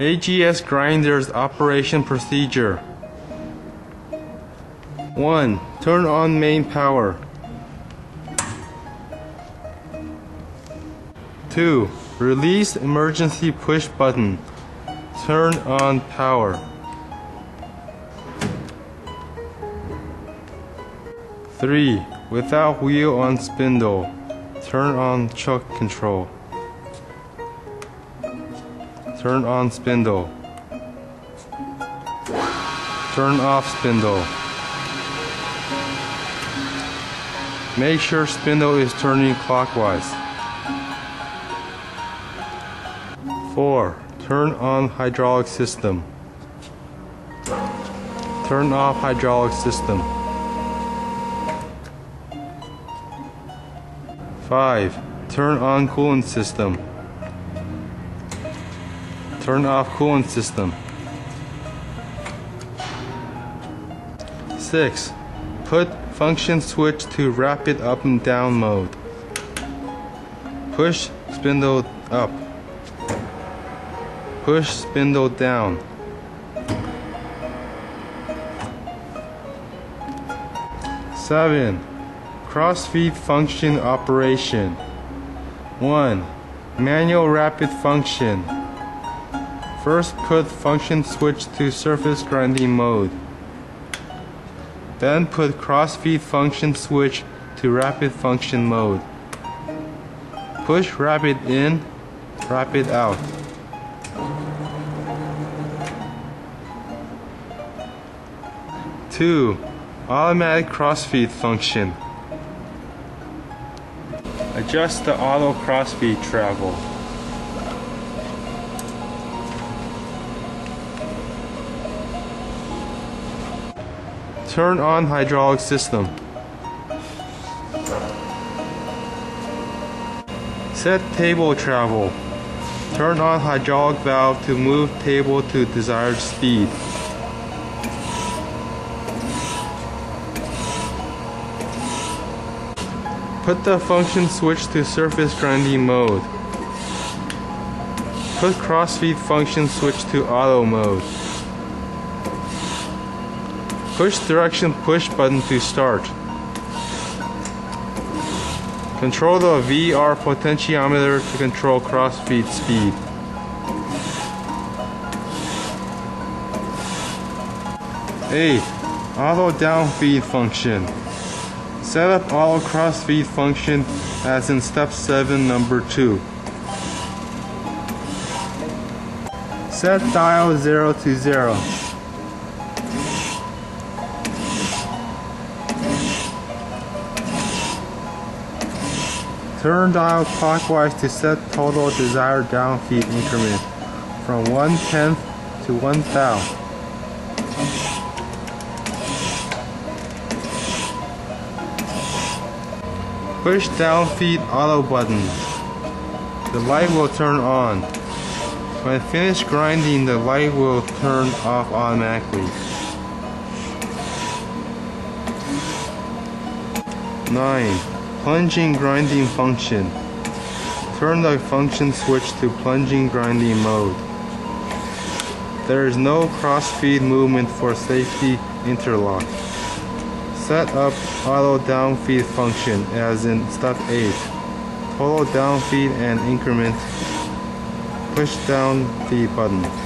AGS grinders operation procedure. 1. Turn on main power. 2. Release emergency push button. Turn on power. 3. Without wheel on spindle. Turn on chuck control. Turn on spindle. Turn off spindle. Make sure spindle is turning clockwise. 4. Turn on hydraulic system. Turn off hydraulic system. 5. Turn on coolant system. Turn off coolant system. 6. Put function switch to rapid up and down mode. Push spindle up. Push spindle down. 7. Crossfeed function operation. 1. Manual rapid function. First put function switch to surface grinding mode. Then put crossfeed function switch to rapid function mode. Push rapid in, rapid out. Two, automatic crossfeed function. Adjust the auto crossfeed travel. Turn on hydraulic system. Set table travel. Turn on hydraulic valve to move table to desired speed. Put the function switch to surface grinding mode. Put crossfeed function switch to auto mode. Push direction push button to start. Control the VR potentiometer to control crossfeed speed. Eight, auto downfeed function. Set up auto crossfeed function as in step 7 number 2. Set dial 0 to 0. Turn dial clockwise to set total desired down downfeed increment from 1 tenth to 1 thou. Push down feed auto button. The light will turn on. When finished grinding, the light will turn off automatically. 9. Plunging grinding function. Turn the function switch to plunging grinding mode. There is no cross-feed movement for safety interlock. Set up auto downfeed function as in step 8. Total downfeed and increment. Push down feed button.